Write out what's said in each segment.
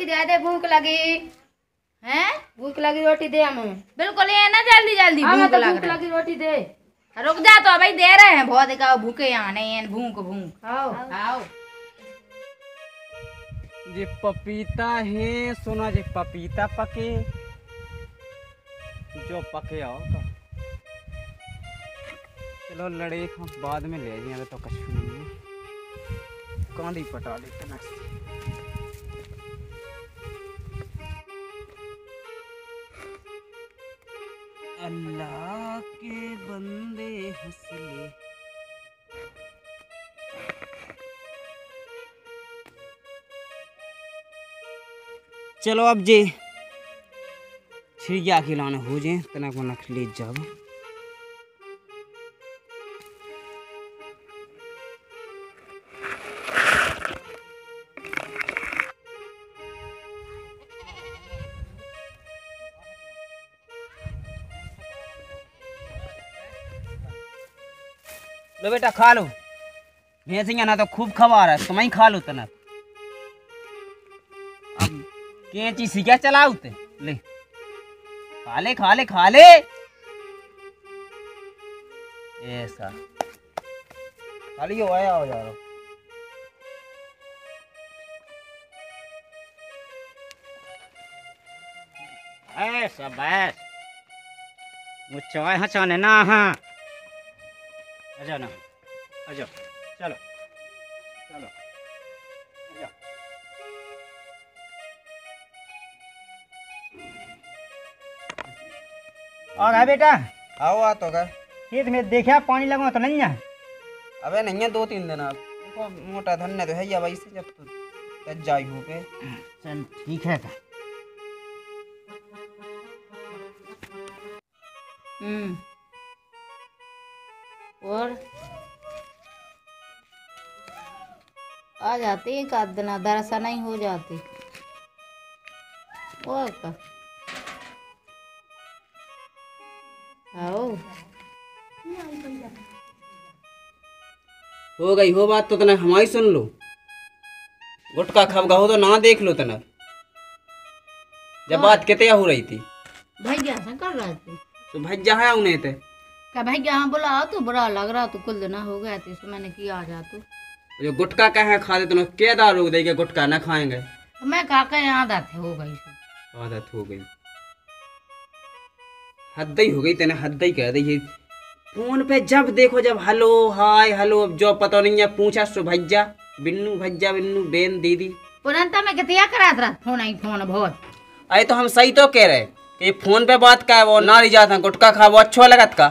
रोटी दे दे भूख लगी। हैं? भूख लगी रोटी दे हमें। बिल्कुल ये ना जल्दी जल्दी हमें भूख तो लग भूख लगी रोटी दे। रुक जा तो भाई दे रहे हैं बहुत का भूखे यहाँ नहीं है भूख भूख। आओ। आओ। जे पपीता है सोना जे पपीता पके। जो पके आओ का चलो लड़े बाद में ले जाए तो कछु नहीं है। कांदी पटा लेते नेक्स्ट चलो अब जे। छिड़िया खिलाने हो जाए तना को नख ले जाओ। लो बेटा खा लो। भैंसिया ना तो खूब खवा रहा है तुम ही खा लो तना अब कैंची सी क्या चलाऊ ते ले। खा ले खा ले खा ले ऐसा खाली हो, आया हो, यार। ऐसा बस मुझे हंसाने ना हाँ। आजा ना। चलो चलो। और है बेटा। आओ आ तो गए खेत में देखा पानी लगा तो नहीं है? अबे नहीं है दो तीन दिन अब। देखो मोटा धन्य तो है या भाई से जब तो जाई हो के। चल ठीक है का हम्म। और? आ जाती एक आध दिन दरअसल नहीं हो जाती। और का हो गई हो बात तो तना हमारी सुन लो। गुटका खबगा हो तो ना देख लो तना। जब बात कितया हो रही थी? भैया से कर रहे थे। तो भज्जा है उन्हें ते। क्या भैया हाँ? बोला तो बुरा लग रहा तो कुल दिन हो गया तो मैंने किया आ जा तू। जो गुटका कहे खा दे तो क्या दार देंगे गुटका ना खाएँगे। तो मैं कहा के आदत हो गई आदत हो गई। हद ही हो गई तेने हद ही कह दी। फ़ोन पे जब देखो जब हेलो हाय हेलो अब जो पता नहीं है पूछा सो भज्जा बिन्नू भज्जा बिन्नू बेन दीदी। पुरंता में कितिया करा रहा फ़ोन आई फ़ोन बहुत। अरे तो हम सही तो कह रहे कि ये फ़ोन पे बात का है वो ना रही जाता गुटका खा वो अच्छा लगत का।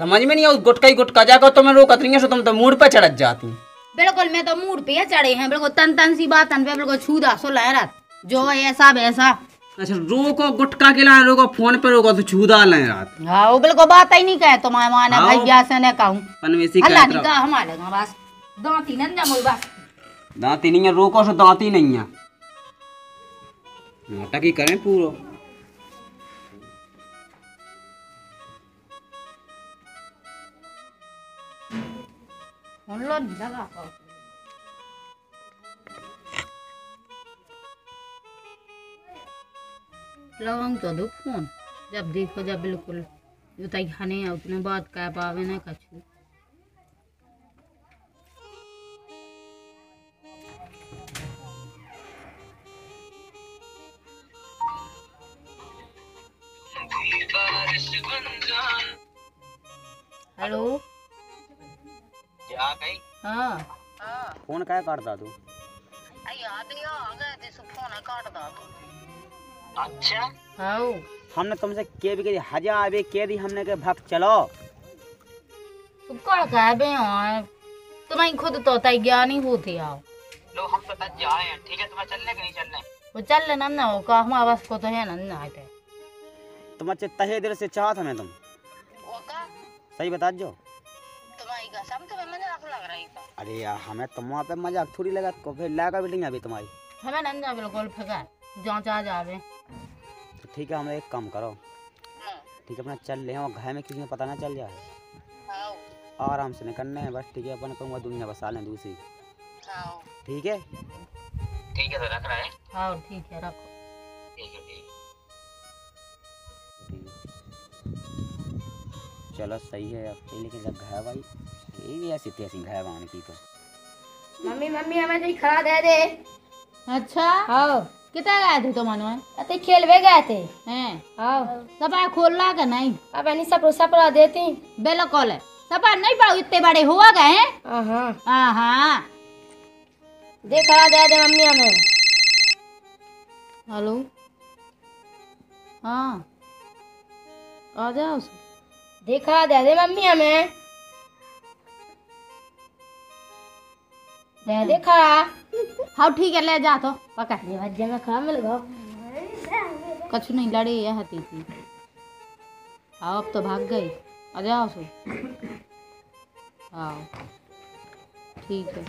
समझ में नहीं है गुटका ही गुटका जाकर तुम्हें रोकत नहीं है सो तुम तो मूड पे चढ़त जाती बिल्कुल मैं तो मूड पे चढ़े हैं बिल्कुल तन तन सी बात पे बिल्कुल छूदा सो लहरत। जो ऐसा वैसा। अच्छा रोको गुटका के ला रोको फ़ोन पे रोको तो छूदा लें रात। हाँ वो बिल्कुल बात ही नहीं कहे तुम्हारे माने हाँ। भैया से ने कहूँ? पनवेसी अल्लाह कहत नहीं हमारे गाँव बस। दांती न जमुई बस। दांती नहीं है रोको सो दांती नहीं है। नाटक ही करें पूरो। उन लो नहीं लगा पाओ। तो दो फ़ोन जब देखो जब बिल्कुल उतई खाने उतने बात कह पावे ना कछु। हेलो? हाँ। फ़ोन क्या गई हाँ फ़ोन करता तू। अच्छा। हाँ हमने तुमसे के भी कही हज़ार आवे के दी हमने के भग चलो। तुम कौन कह बे यार तुम्हें खुद तो तैयार नहीं होते आओ लो हम तो तज जाए हैं ठीक है? तुम्हें चलने के नहीं चलने? वो चल लेना ना हो का हमारे बस को तो है ना ना आते तुम अच्छे तहे दिल से चाहत हमें तुम। सही बता जो तुम्हारी कसम तुम्हें मज़ाक लग रही था अरे यार हमें तुम वहाँ पे मज़ाक थोड़ी लगा को फिर लगा भी नहीं अभी तुम्हारी। हमें नंजा बिल्कुल फेंका जाँच आ जावे। तो ठीक है हम एक काम करो। ठीक है अपना चल ले और घर में किसी ने पता ना चल जाए। आराम से निकलने हैं बस ठीक है अपन कहूँगा दुनिया बसा लें दूसरी। ठीक है? ठीक है तो रख रहा है। हाँ ठीक है रखो। ठीक है ठीक चलो सही है अब ये लेकिन जब घर भाई ये ऐसी तैसी घर आने की तो। मम्मी मम्मी हमें तो खड़ा दे दे। अच्छा? हाँ। कितना गए थे तुम मनवा अते खेलवे गए थे? हैं? हाँ। सपा खोल रहा का नहीं? अब नहीं सब सपरा देती। बिल्कुल। है सपा नहीं पाओ इतने बड़े हुआ गए हैं? हाँ हाँ हाँ दे खड़ा दे मम्मी हमें। हेलो? हाँ। आ जाओ। दे खड़ा दे दे मम्मी हमें। दे हाँ ठीक है, ले जा तो। पकड़ ले खड़ा मिल गया। कछु नहीं, लड़ी यह हती थी। अब तो भाग गई। आ जाओ सो हाँ ठीक है।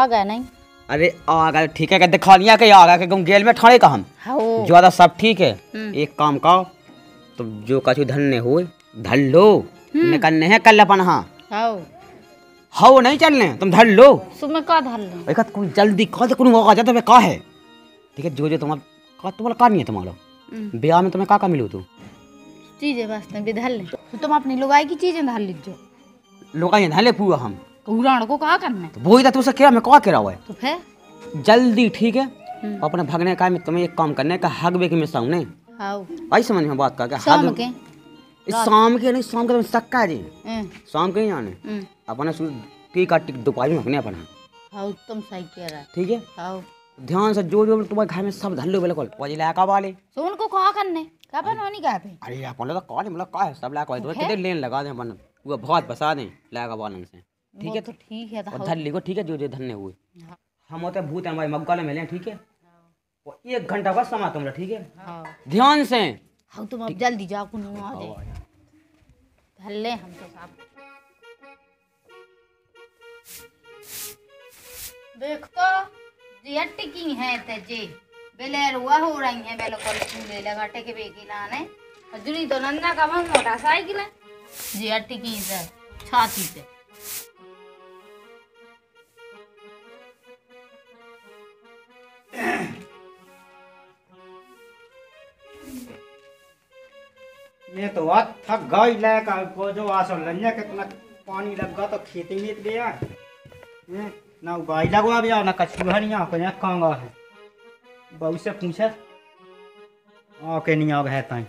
आ गए नहीं? अरे आ गए ठीक है दिखा लिया कि आ कि गेल में ठाणे का हम? हाँ ज़्यादा सब ठीक है। हम्म। एक काम करो तुम जो कछु धन्य हुए धर लो। निकलने हैं कल अपन हाँ। हाँ हाँ नहीं चलने तुम धर लो। सुबह का धर लो? एक कोई जल्दी कह दे कोई आ जाता है का है? ठीक है जो जो तुम्हारा का तुम्हारा का नहीं है तुम्हारा। हम्म। ब्याह में तुम्हें का का मिलू तू? चीज़ें वास्ते भी धर ले। तो तुम अपनी लुगाई की चीज़ें धर लीजो लोग ये धले पूरा हम। उड़ान को कहा करना है? तो वही तो तुझसे क्या? मैं कहा कह रहा हुआ है? तो फिर? जल्दी ठीक है? हम्म। अपने भगने का में तुम्हें एक काम करने का हक बे के मैं सामने हाँ आई समझ में बात का क्या? शाम हक के? इस शाम के नहीं शाम के तुम सक्का जी। हम्म, शाम के नहीं आने? हम्म। अपने सु- टीका टिक दोपहर में अपने अपना। हाँ तुम सही कह रहा है। ठीक है? हाँ ध्यान से जो जो तुम्हारे घर में सब धर लो बिल्कुल। वही लाका वाले। तो उनको कहा करने? का क्या बनवानी क्या पे अरे अपन तो कौन मतलब का है? सब लाका वाले तो कितने लेन लगा दें अपन? वो बहुत बसा दें लाका वालन से ठीक है? तो ठीक है तो और धर ली को ठीक है? जो जो धन्य हुए। हम होते भूत हैं भाई मग्गा में मिले ठीक है? और एक घंटा बस समा तुमरा ठीक है? हाँ। ध्यान से। हाँ तुम अब जल्दी जाओ कुन आ जाए धर ले हम तो साहब। देख तो जिया टिकी है ते जी बेलेर हुआ हो रही है बेलो कल चूल्हे लगा टेके बेकी लाने जुड़ी तो नन्ना का बहुत मोटा साइकिल है। जिया टिकी से छाती से। ये तो थक गई लैका को जो आसो लन्या कितना पानी लग गया तो खेती में तो गया ना उगाई लगवा भी ना कछुआ नहीं आ कोई कांगा है। बहू से पूछे आ के नहीं आ गए ताई।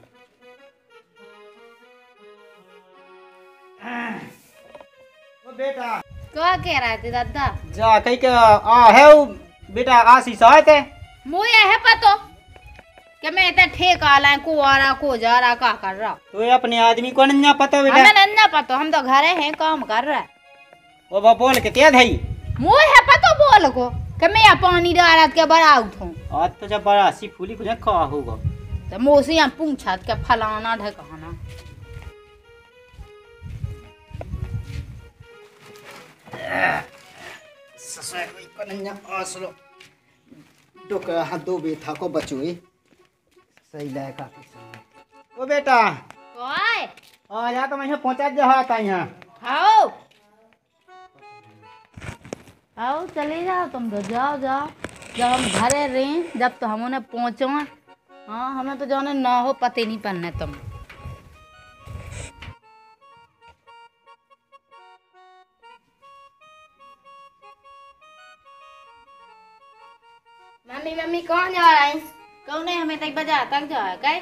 ओ बेटा। क्या कह रहे थे दादा? जा कहीं के आ है वो बेटा आशीष आए थे? मुझे है पतो। कि मैं इतना ठेका ला को आ रहा को जा रहा का कर रहा? तो ये अपने आदमी को नहीं पता बेटा। हमें नन्ना पतो हम तो घरे हैं काम कर रहा है। वो बा बोल के क्या धई। मुझे है पतो बोल को कि मैं यहाँ पानी डाल के बड़ा हूँ आज तो जब बड़ा सी फूली कुछ कहा होगा तो मोसे यहाँ पूछा के फलाना ढकाना डोकरा हाथ दो बेटा को बचोए सही लायका ओ बेटा। कोई आ जा तो मैं पहुँचा जा था यहाँ। आओ। आओ चले जाओ तुम तो जाओ जाओ। जब हम घरे रहे जब तो हम उन्हें पहुँचो हाँ। हमें तो जाने ना हो पते नहीं पन्ने तुम। मम्मी मम्मी कौन जा रहा है? कौन है हमें तक बाज़ार तक जाओ गए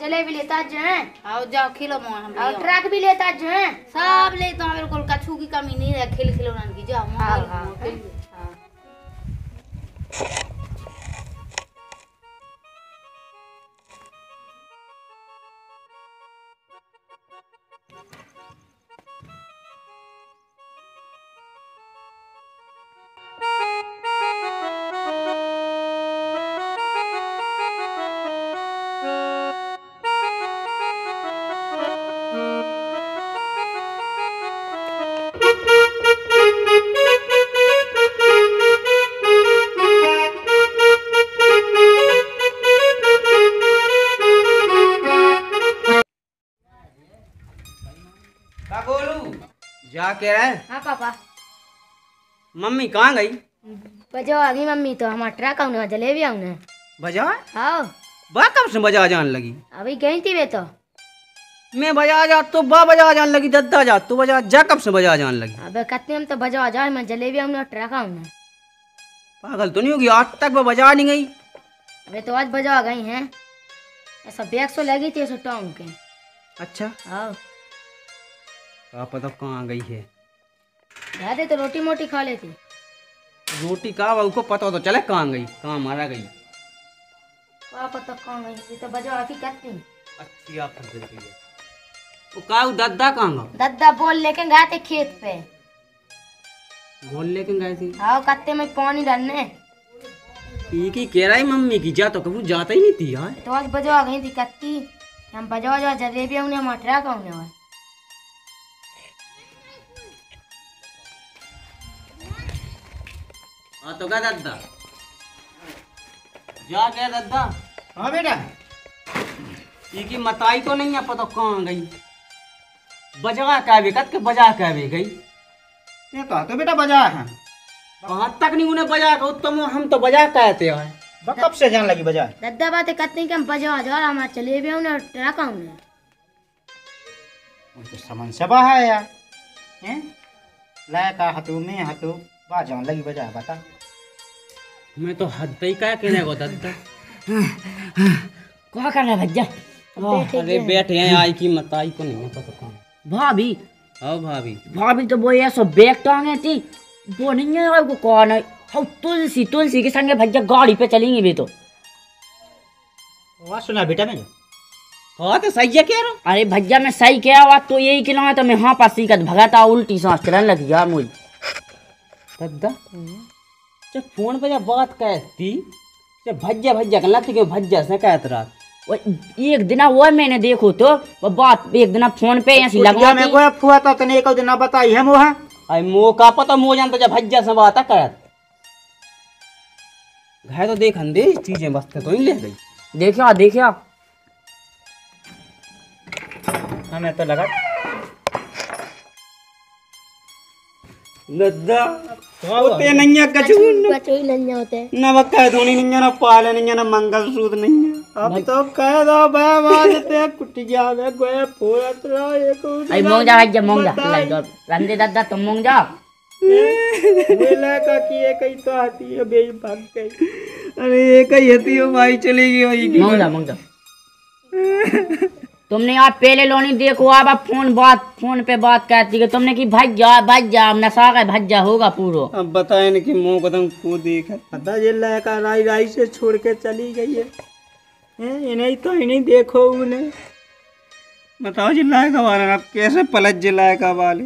जलेबी लेता जाए आओ जाओ खिलो मोहन हम और ट्रक भी लेता जाए सब ले तो बिल्कुल कछु की कमी नहीं है खिल खिलौना की जाओ हाँ मोहन। जा के रहे हाँ? पापा। मम्मी कहाँ गई? बजाओ आ गई मम्मी तो। हमारा ट्रक आऊँ जलेबी आऊँ बाज़ार हाँ। बा कब से बाज़ार जान लगी? अभी गई थी वे तो। मैं बाज़ार जा तो बा बाज़ार जान लगी दद्दा जा तू बाज़ार जा कब से बाज़ार जान लगी? अबे कतने हम तो बजाओ जाओ मैं जलेबी आऊँ ट्रक आऊँ पागल तो नहीं होगी आज तक वो बाज़ार नहीं गई। वे तो आज बजा गई हैं। ऐसा बैग सो लगी थी ऐसा टाउन के। अच्छा। हाँ। का पता कहाँ गई है? दादे तो रोटी मोटी खा लेती। रोटी का? को पता हो तो चले कहाँ गई? कहाँ मारा गई? पापा तो कहाँ गई? ये तो कतनी अच्छी आप गई है। वो का दद्दा कहाँ गया? दद्दा बोल लेके गए थे खेत पे। बोल लेके गए थी? हाँ कत्ते में पानी डालने। एक ही कह रहा है मम्मी की जा तो कभी जाता ही नहीं थी यार। तो आज बजाओ गई थी कत्ती हम बजाओ जाओ जलेबी ट्रक आऊँ हाँ तो क्या दद्दा जा क्या दद्दा हाँ बेटा। ये की मताई तो नहीं है पता कहाँ गई? बजा क्या वे? कत के बजा क्या वे गई? ये कहा तो बेटा बजा है। कहाँ तक नहीं उन्हें बजा के तुम हम तो बजा कहते हैं कब से जान लगी बजा? दद्दा बात कत्ती के हम बजाओ जाओ हमारा जलेबी आऊँ और ट्रक आऊँ तो समन से बहा है यार। हैं? लाया का हतू में हतू बा जान लगी बजा बता। मैं तो हद ही क्या कहने को दद्दा क्या कर रहा भैया अरे बैठे हैं आई की मताई को नहीं पता कहाँ भाभी? हाँ भाभी। भाभी तो वो ऐसा बैग टांगे थी। वो नहीं है वो कौन है? हम तुलसी तुलसी के संगे भैया गाड़ी पे चलेंगे भी तो। वहाँ सुना बेटा मैंने? हाँ तो सही है कह रहा अरे भैया मैं सही क्या हुआ तो यही कि ना तो मैं हाँ पास सीखत भगाता उल्टी सांस चलने लगी यार मुझे। जब फ़ोन पे जब बात कहती जब भज्जा भज्जा कर क्यों भज्जा से कहत रहा? वो एक दिन वो मैंने देखो तो वो बात एक दिन फ़ोन पे ऐसी लगवा में कोई फुआ तो तने एक दिन बताई है मोहा। आई मो का पता मो जानता जब भज्जा से बात करत घाय तो देख दे चीज़ें बस तो ही ले गई। देखा देखा हमें तो लगा। दद्दा होते नहीं है? कछु बच्चों ही नहीं होते न बक्का धोनी नहीं है ना पाले नहीं है ना मंगलसूत्र नहीं है अब तो कह दो बात ते कुटिया में कोई फुआ तो एक अरे मोंग जा भैया मोंग जा। लाई दो रंदे दादा तुम मोंग जा। बोला का कि ये कहीं तो आती है बे भाग गई। अरे ये कहीं हती हो भाई चली गई मोंग जा मोंग जा। तुमने आप पहले लोनी देखो आप अब फ़ोन बात फ़ोन पे बात करती है। तुमने की भाई जा भाई जा नशा का भाई जा होगा पूरो। अब बताए ना कि मुँह कदम को देखा पता ये लड़का राई राई से छोड़ के चली गई है। हैं? इन्हें तो इन्हीं देखो उन्हें। बताओ जिला का वाला अब कैसे पलट जिला का वाले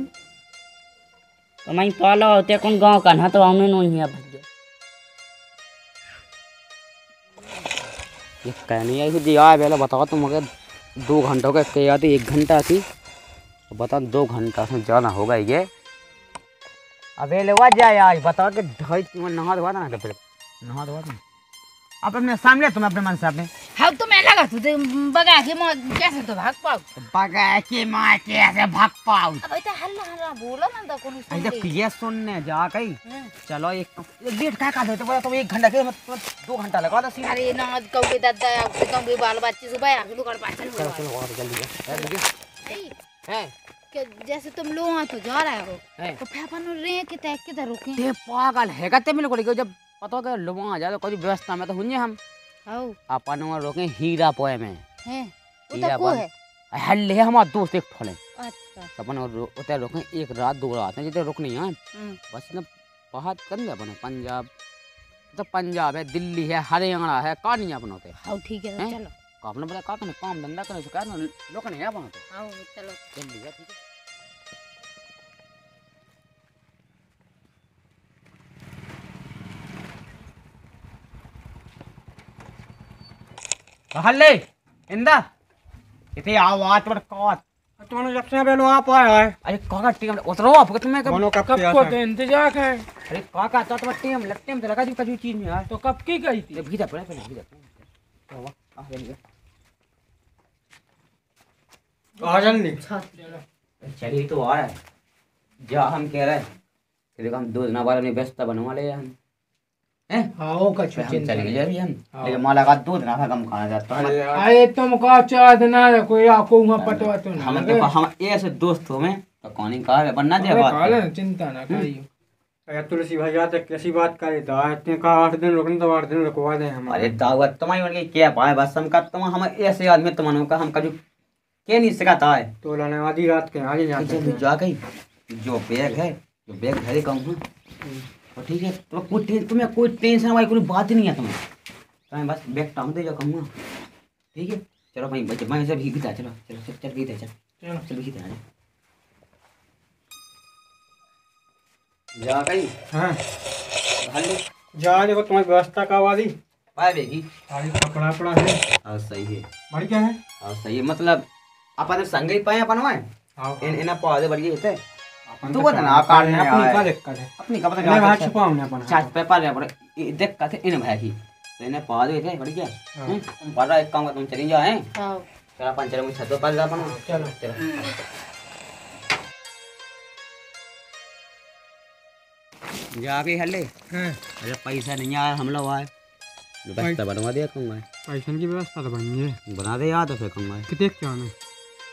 तो मैं पाला होते कौन गाँव का ना तो हमने नहीं है भैया ये कहनी है कि दिया है पहले बताओ तुम अगर दो घंटों का कई आती एक घंटा थी। तो बता दो घंटा से जाना होगा ये। अबे जाए आज, बता के ढाई नहा धोवा ना फिर नहा धोवा था अपने सामने तुम अपने मन से अपने। हाँ तो मैं लगा तू बगा के मैं कैसे तो भाग पाऊ? बगा के माँ कैसे भाग पाओ अब इतना हल्ला हल्ला बोलो ना तो ऐसे ले ये सुनने जा कहीं। चलो एक एक डेढ़ का का देते बोला तो एक घंटा के मतलब दो घंटा लगा सीधा अरे ना कहूँगे दादा आपसे कहूँगे बाल बच्चे सुबह आके दुकान पाचन चलो। चलो और जल्दी है? कि जैसे तुम लोग तो जा रहे हो तो फिर अपन रे के तय के रुके ते पागल है का ते मिल को जब पता कर लोग आ जाए तो कोई व्यवस्था में तो हुई हम। आओ अपन वहाँ रोके हीरा पोए में। हैं? हीरा तो को है? हल्ले है हमारा दोस्त एक ठोले। अच्छा। अपन और उते रोके एक रात दो रात है जितने रुकनी है। हम्म, बस ना पहाड़ कर लिया अपन पंजाब। तो पंजाब है दिल्ली है हरियाणा है कहाँ नहीं अपन होते हाँ ठीक है तो चलो का अपने पता का काम धंधा करने से कहना लोग नहीं है अपन होते आओ चलो। जल्दी जा ठीक है। हल्ले इंदा? इथे आओ आत पर कात तुम्हारे जब से पहले आप आया है। अरे काका टीम? उतरो आप तुम्हें कब दोनों कब कब को तो इंतज़ार है? अरे काका तो तुम्हारे टीम? लगते हैं तो लगा दी कजू चीज़ में यार तो कब की गई थी? भीतर पड़े पहले भीतर तो वाह आ जल्दी आ जल्दी चलिए तो आ रहा है। जा हम कह रहे हैं। कि देखो हम दो दिन बाद अपनी व्यस्तता बनवा ले हम हैं कछु हम चले गए अभी हम। लेकिन माला का दो दिन हम खाना चाहते अरे अरे तुम का चाहत ना कोई आपको वहाँ पटवा तो हम देखो हम ऐसे दोस्त हो में तो कौन कहा है बनना अरे बात काले, चिंता ना करियो अरे तुलसी भैया तो कैसी बात करे तो इतने का आठ दिन रुकने तो आठ दिन रुकवा दे हम अरे दावत तुम्हारी उनके क्या पाए बस हम का तुम हम ऐसे आदमी तुम का हम कभी क्या नहीं सिखाता है तो लाने आधी रात के आगे जाते जा गई जो बैग है जो बैग घर ही कहूँ तो ठीक है तो कोई टें- तुम्हें कोई टेंशन वाली कोई बात ही नहीं है तुम्हें। तुम्हें बस बैग टांग दे जा कहूँगा ठीक है? चलो भाई बच्चे मैं सब भीगता चलो चलो चल चल भीगता चल। चलो। चल भीगता आ जा। जा हाँ। हल्ले जा देखो तुम्हारी व्यवस्था का वादी पाए बेगी सारी कपड़ा पड़ा है। हाँ सही है। बड़ी क्या है। हाँ सही है मतलब अपन संग ही पाए अपन में? हाँ। इन इन पौधे बढ़िए होते तू तो बता ना, काम काटने अपनी। का दिक्कत है। अपनी का पता मैं बाहर क्या छुपाऊं अपन चार पेपर है बड़े ये देख कहते इन भाई। की तो इन्हें पौधे थे बढ़िया हाँ। हम्म, तुम पढ़ रहा एक काम कर तुम चली जाओ हैं? हाँ। चलो अपन चलो मुझे छत पर जा अपन। चलो। चलो। जा के हल्ले। हाँ। अरे पैसा नहीं आया हम लोग आए। व्यवस्था बनवा दिया कहूँगा पैसे की व्यवस्था तो बनी है। बना दे यार तो फिर कहूँगा कितने क्या है?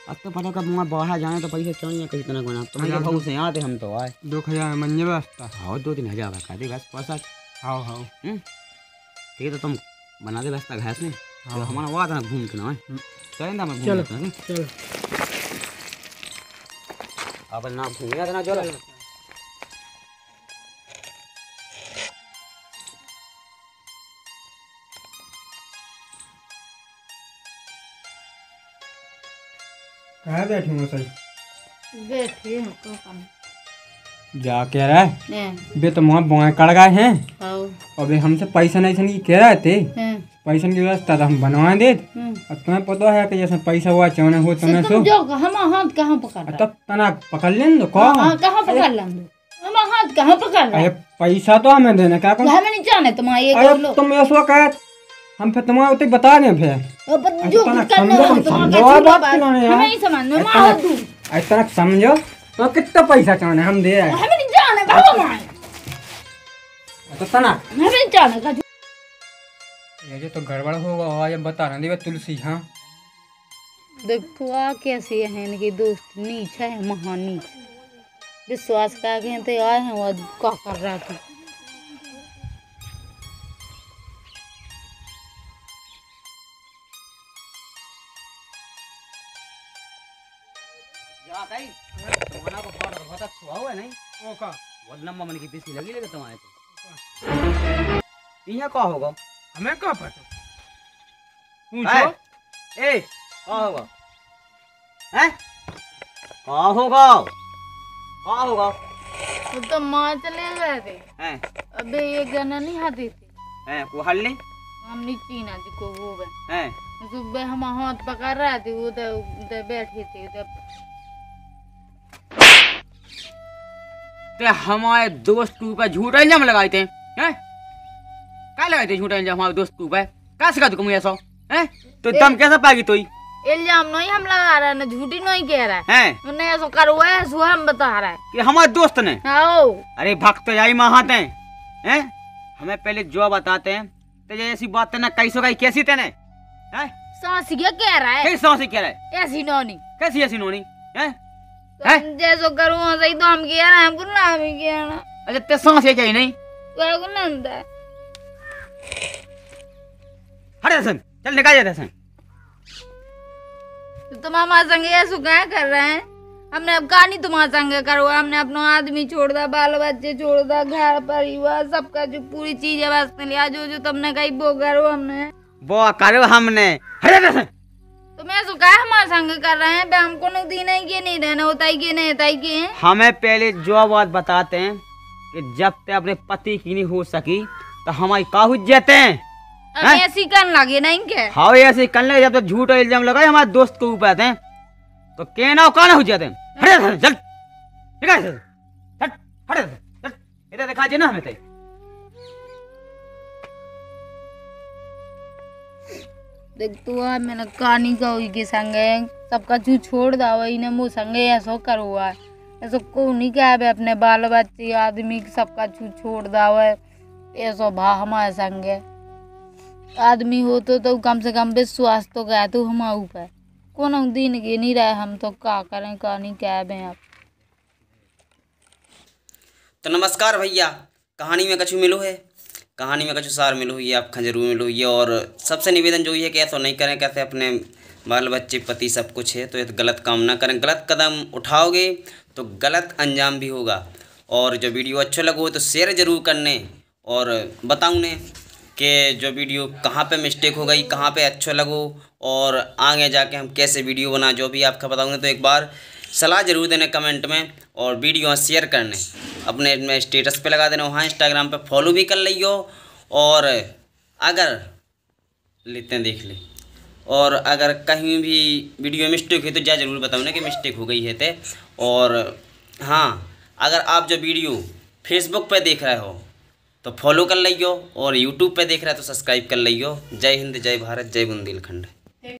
अब तो पता कब वहाँ बाहर जाने तो पैसे क्यों नहीं कहीं तरह तो मैं भाव से यहाँ थे हम तो आए। दो हज़ार मंजे व्यवस्था हाँ दो तीन हज़ार का दे बस पैसा। हाँ हाँ ठीक है तो तुम बना दे रास्ता घास में तो हमारा वहाँ था ना घूम के ना है चलें ना मैं घूम चलो। लेता हूँ। चलो। अब ना घूमेगा तो ना चलो। कहाँ बैठी हूँ सही बैठी हूँ तो काम। जा कह रहा है। बे तो वहाँ बुआ कड़ गए हैं। हाँ अबे हमसे पैसा नहीं की कह रहे थे। हैं। पैसा की व्यवस्था तो हम बनवा दे। हैं अब तुम्हें पता है कि जैसे पैसा हुआ चावने हो तुम्हें सो। हम हाथ कहाँ पकड़ तब तना पकड़ लें तो कहो हाँ कहाँ पकड़ लेंगे हम हाथ कहाँ पकड़ रहा अरे पैसा तो हमें देना क्या हमें नहीं जाने लो। तुम ऐसा कह हम फिर तुम्हारे उतने बता दें फिर। हो में इतना- मार दूँ इतना समझो तो कितना पैसा चाहने हम दे रहे हैं। हमें नहीं जाने बाबा मार। तो तना हमें नहीं जाने का ये जो तो गड़बड़ होगा और ये बता रहे देवे तुलसी हाँ। देखो आ कैसी है इनकी दोस्त नीच है महा नीच विश्वास का के तो आए हैं वो का कर रहा था का? लंबा मन की पीसी लगी लेके तुम्हारे तो यहाँ का होगा? हमें क्या पता? पूछो। ए का होगा? हैं? का होगा? का होगा? वो तो माँ चले गए थे। हैं? अबे ये गाना नहीं आती थी। हैं वो हल्ले हम चीना जी को वो गए हैं? सुबह हम हाथ पकड़ रहे थे उधर उधर बैठी थी उधर ते हमारे दोस्त के ऊपर झूठा इल्ज़ाम लगाए थे हैं? क्या लगाए थे झूठा इल्ज़ाम हमारे दोस्त के ऊपर? क्या सिखा तुम ऐसा हैं? तो दम कैसे पाएगी तो इल्ज़ाम नहीं हम लगा रहे ना झूठी नहीं कह रहा है। हैं? उन्हें ऐसा करवा है सो हम बता रहा है। कि हमारे दोस्त ने? आओ। अरे भक्त जाई महाते हैं हमें पहले जो बताते हैं तो ऐसी बात ना कैसो कही कैसी तेने? हैं? सांस क्या कह रहा है। कैसी सांसी कह रहा है? ऐसी नौनी। कैसी ऐसी नोनी हैं? तो जैसो करूँ सही तो हम रहे हैं हमको ना हम ही कह रहा अच्छा ते सांस ये चाहिए नहीं? को नंद है हट दसन चल निकाल जा दसन तो तुम हमारे संग ऐसो क्या कर रहे हैं? हमने अब कहानी तुम्हारे संग करो हमने अपना आदमी छोड़ दा बाल बच्चे छोड़ दा घर परिवार सबका जो पूरी चीज़ है वास्ते लिया जो जो तुमने कही वो करो हमने। वो करो हमने। हट दसन तुम ऐसो क्या हमारे संग कर रहे हैं? हमको नहीं दी नहीं के नहीं रहना होता ही के नहीं होता ही के हमें पहले जो बात बताते हैं कि जब तक अपने पति की नहीं हो सकी तो हमारी का हुज्जत है? ऐसी करने लगे नहीं के हाँ ऐसे कर ले जब तक झूठ और इल्ज़ाम लगाए हमारे दोस्त के ऊपर आते हैं। तो कहना कौन हो जाते हैं। हट दसन चल दसन हट हट दसन चल इधर दिखा दे ना हमें देख तू आ मैंने कहानी का हुई के संगे। सबका चू छोड़ दावा इने मु संगे ऐसो हुआ ऐसो को नहीं कह अपने बाल बच्चे आदमी के सबका चू छोड़ दावा ऐसो भा हमारे संगे। आदमी हो तो, तो कम से कम विश्वास तो गया तू हम ऊपर। कौन दिन के नहीं रहे हम तो का करें कहानी कह बे आप तो नमस्कार भैया कहानी में कछु मिलो है? कहानी में कछु सार मिलो ये आप ज़रूर मिलो ये और सबसे निवेदन जो ये कि ऐसा नहीं करें, कैसे अपने बाल बच्चे पति सब कुछ है तो ये गलत काम ना करें। गलत कदम उठाओगे तो गलत अंजाम भी होगा। और जो वीडियो अच्छा लगो तो शेयर ज़रूर करने। और बताऊँ ने कि जो वीडियो कहाँ पे मिस्टेक हो गई, कहाँ पे अच्छा लगो, और आगे जाके हम कैसे वीडियो बना, जो भी आपका बताऊँगे तो एक बार सलाह ज़रूर देने कमेंट में और वीडियो शेयर करने। अपने में स्टेटस पे लगा देना, वहाँ इंस्टाग्राम पे फॉलो भी कर लियो और अगर लेते हैं देख ले। और अगर कहीं भी वीडियो मिस्टेक हुई तो जा ज़रूर बताओ ना कि मिस्टेक हो गई है ते। और हाँ अगर आप जो वीडियो फेसबुक पे देख रहे हो तो फॉलो कर लियो और यूट्यूब पे देख रहे हो तो सब्सक्राइब कर लियो जय हिंद, जय भारत, जय बुंदेलखंड।